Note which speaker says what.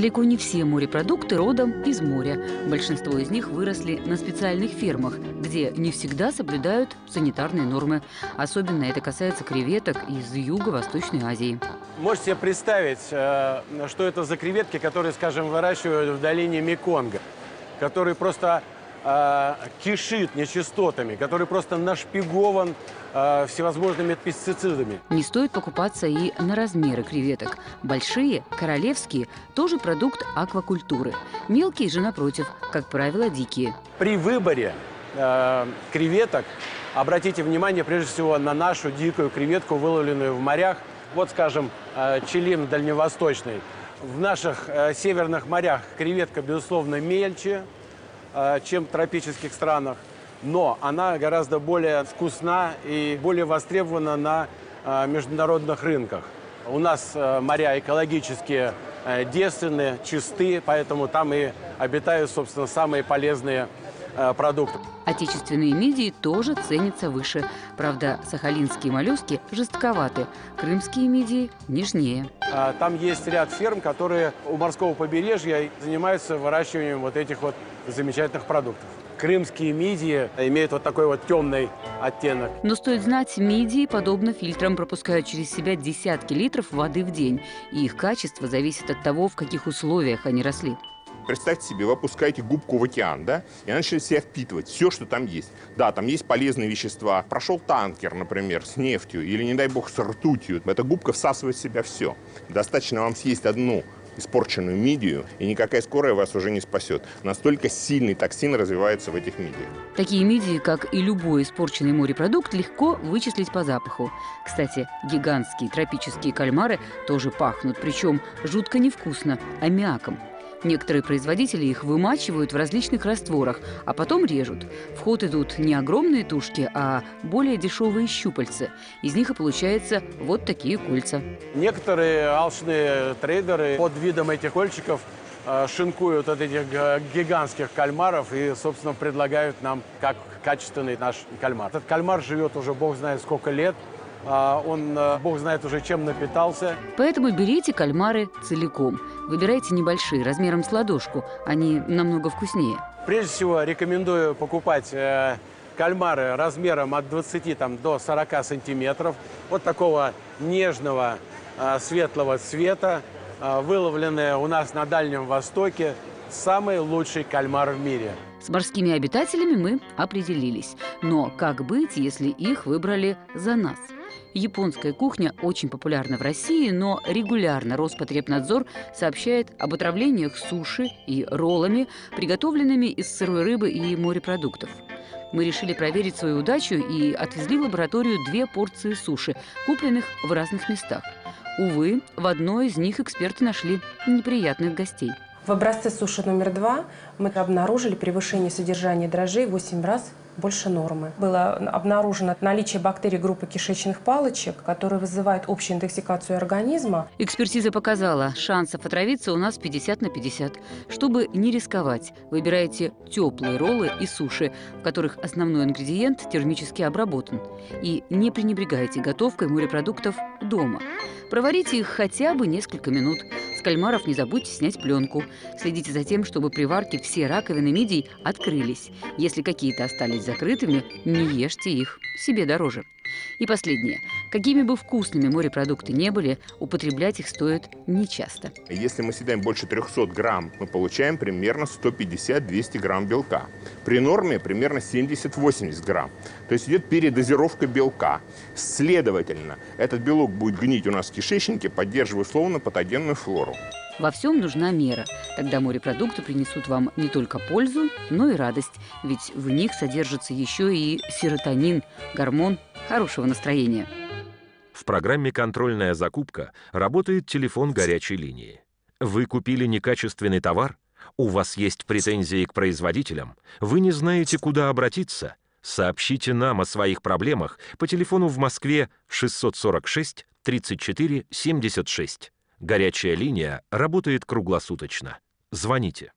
Speaker 1: Далеко не все морепродукты родом из моря. Большинство из них выросли на специальных фермах, где не всегда соблюдают санитарные нормы. Особенно это касается креветок из Юго-Восточной Азии.
Speaker 2: Можете себе представить, э, что это за креветки, которые, скажем, выращивают в долине Меконга, который просто э, кишит нечистотами, который просто нашпигован э, всевозможными пестицидами.
Speaker 1: Не стоит покупаться и на размеры креветок. Большие, королевские, тоже продукт аквакультуры. Мелкие же, напротив, как правило, дикие.
Speaker 2: При выборе э, креветок обратите внимание прежде всего на нашу дикую креветку, выловленную в морях. Вот, скажем, э, Чилим дальневосточный. В наших э, северных морях креветка, безусловно, мельче, чем в тропических странах, но она гораздо более вкусна и более востребована на э, международных рынках. У нас э, моря экологически э, девственные, чисты, поэтому там и обитают, собственно, самые полезные э, продукты.
Speaker 1: Отечественные мидии тоже ценятся выше. Правда, сахалинские моллюски жестковаты, крымские мидии нежнее.
Speaker 2: А, Там есть ряд ферм, которые у морского побережья занимаются выращиванием вот этих вот замечательных продуктов. Крымские мидии имеют вот такой вот темный оттенок.
Speaker 1: Но стоит знать, мидии, подобно фильтрам, пропускают через себя десятки литров воды в день. И их качество зависит от того, в каких условиях они росли.
Speaker 3: Представьте себе, вы опускаете губку в океан, да, и она начинает себя впитывать все, что там есть. Да, там есть полезные вещества. Прошел танкер, например, с нефтью или, не дай бог, с ртутью. Эта губка всасывает в себя все. Достаточно вам съесть одну испорченную мидию, и никакая скорая вас уже не спасет. Настолько сильный токсин развивается в этих мидиях.
Speaker 1: Такие мидии, как и любой испорченный морепродукт, легко вычислить по запаху. Кстати, гигантские тропические кальмары тоже пахнут, причем жутко невкусно, аммиаком. Некоторые производители их вымачивают в различных растворах, а потом режут. В ход идут не огромные тушки, а более дешевые щупальцы. Из них и получается вот такие кольца.
Speaker 2: Некоторые алчные трейдеры под видом этих кольчиков э, шинкуют от этих гигантских кальмаров и, собственно, предлагают нам как качественный наш кальмар. Этот кальмар живет уже бог знает сколько лет. А, Он, э, бог знает уже чем напитался.
Speaker 1: Поэтому берите кальмары целиком. Выбирайте небольшие, размером с ладошку. Они намного вкуснее.
Speaker 2: Прежде всего, рекомендую покупать э, кальмары размером от 20 там, до 40 сантиметров. Вот такого нежного, э, светлого цвета, выловленные у нас на Дальнем Востоке. Самый лучший кальмар в мире.
Speaker 1: С морскими обитателями мы определились. Но как быть, если их выбрали за нас? Японская кухня очень популярна в России, но регулярно Роспотребнадзор сообщает об отравлениях суши и роллами, приготовленными из сырой рыбы и морепродуктов. Мы решили проверить свою удачу и отвезли в лабораторию две порции суши, купленных в разных местах. Увы, в одной из них эксперты нашли неприятных гостей.
Speaker 4: В образце суши номер два мы обнаружили превышение содержания дрожжей в 8 раз больше нормы. Было обнаружено наличие бактерий группы кишечных палочек, которые вызывают общую интоксикацию организма.
Speaker 1: Экспертиза показала, шансов отравиться у нас 50 на 50. Чтобы не рисковать, выбирайте теплые роллы и суши, в которых основной ингредиент термически обработан. И не пренебрегайте готовкой морепродуктов дома. Проварите их хотя бы несколько минут. С кальмаров не забудьте снять пленку. Следите за тем, чтобы при варке все раковины мидий открылись. Если какие-то остались закрытыми, не ешьте их. Себе дороже. И последнее. Какими бы вкусными морепродукты не были, употреблять их стоит нечасто.
Speaker 3: Если мы съедаем больше 300 грамм, мы получаем примерно 150-200 грамм белка. При норме примерно 70-80 грамм. То есть идет передозировка белка. Следовательно, этот белок будет гнить у нас в кишечнике, поддерживая условно патогенную флору.
Speaker 1: Во всем нужна мера. Тогда морепродукты принесут вам не только пользу, но и радость. Ведь в них содержится еще и серотонин, гормон хорошего настроения.
Speaker 5: В программе «Контрольная закупка» работает телефон горячей линии. Вы купили некачественный товар? У вас есть претензии к производителям? Вы не знаете, куда обратиться? Сообщите нам о своих проблемах по телефону в Москве 646 34 76. Горячая линия работает круглосуточно. Звоните.